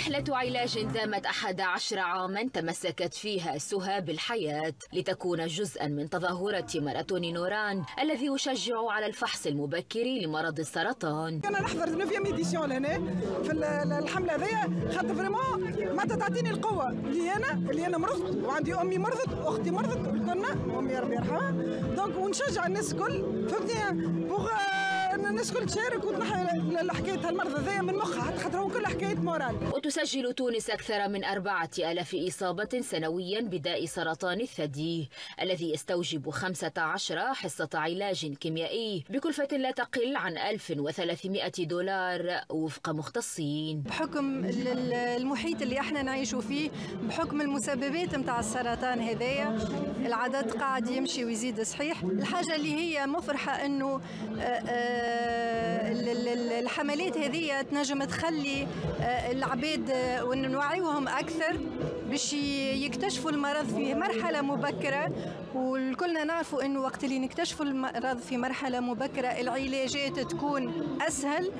رحلة علاج دامت أحد عشر عاما تمسكت فيها سهى بالحياة لتكون جزءا من تظاهرة ماراثون نوران الذي يشجع على الفحص المبكر لمرض السرطان. أنا نحضر 9 édition لهنا. في الحملة هذيا خاطر vraiment معناتها تعطيني القوة؟ اللي أنا اللي أنا مرضت وعندي أمي مرضت أختي مرضت كلنا أمي ربي يرحمها. donc ونشجع الناس الكل. فهمتني؟ pour الناس الكل تشارك وتنحي حكايه المرض هذايا من مخها حتى خاطر هو كل حكاية مورال. وتسجل تونس أكثر من أربعة ألاف إصابة سنويا بداء سرطان الثدي الذي يستوجب 15 حصة علاج كيميائي بكلفة لا تقل عن 1300 دولار وفق مختصين. بحكم المحيط اللي إحنا نعيشوا فيه بحكم المسببات متاع السرطان هذايا العدد قاعد يمشي ويزيد صحيح. الحاجة اللي هي مفرحة إنه الحملات هذه تنجم تخلي العباد ونوعيوهم أكثر باش يكتشفوا المرض في مرحلة مبكرة. وكلنا نعرفوا إنه وقت اللي نكتشفوا المرض في مرحلة مبكرة العلاجات تكون أسهل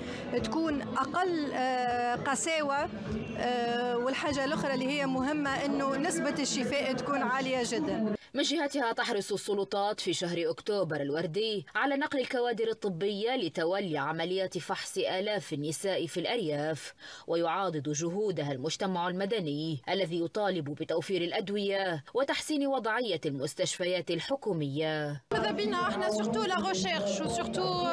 تكون أقل قساوة. والحاجة الأخرى اللي هي مهمة إنه نسبة الشفاء تكون عالية جدا. من جهتها تحرص السلطات في شهر أكتوبر الوردي على نقل الكوادر الطبية لتولي عمليات فحص آلاف النساء في الأرياف ويعاضد جهودها المجتمع المدني الذي يطالب بتوفير الأدوية وتحسين وضعية المستشفيات الحكومية. ماذا بينا إحنا surtout la recherche و surtout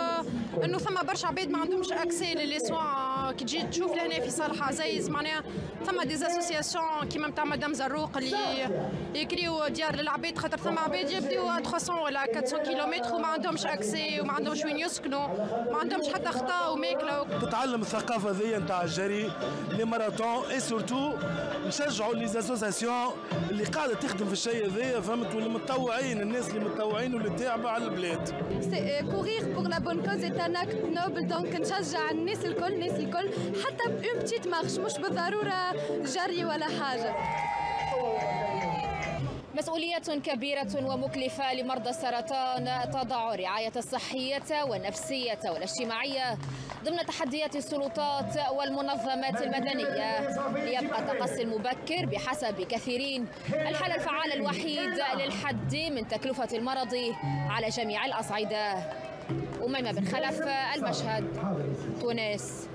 انه ثم برشا عباد ما عندهمش accès les soins كي تجي تشوف لهنا في صالح عزيز معناها ثم des associations كيما نتاع مدام زروق اللي يكريو ديار للعباد خاطر ثم عباد يبداو 300 ولا 400 كيلومتر وما عندهمش accès وما عندهمش وين يسكنوا ما عندهمش حتى خطا وماكلة تتعلم الثقافة ذي نتاع الجري les marathons et surtout نشجعوا les associations اللي قاعدة تخدم في الشيء هذايا فهمت؟ واللي متطوعين الناس اللي متطوعين واللي تاعبه على البلاد courir pour la bonne cause est un acte noble donc نشجع الناس الكل الناس الكل حتى ب une petite marche مش بالضرورة جري ولا حاجة. مسؤولية كبيرة ومكلفة لمرضى السرطان تضع الرعاية الصحية والنفسية والاجتماعية ضمن تحديات السلطات والمنظمات المدنية. ليبقى التقصي المبكر بحسب كثيرين الحل الفعال الوحيد للحد من تكلفة المرض على جميع الأصعدة. أميمة بن خلف المشهد تونس.